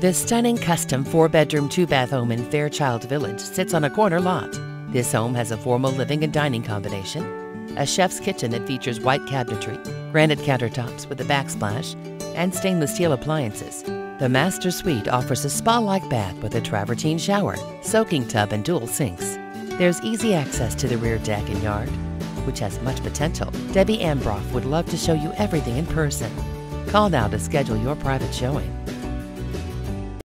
This stunning custom four bedroom, two bath home in Fairchild Village sits on a corner lot. This home has a formal living and dining combination, a chef's kitchen that features white cabinetry, granite countertops with a backsplash, and stainless steel appliances. The master suite offers a spa like bath with a travertine shower, soaking tub, and dual sinks. There's easy access to the rear deck and yard, which has much potential. Debi Ambroff would love to show you everything in person. Call now to schedule your private showing.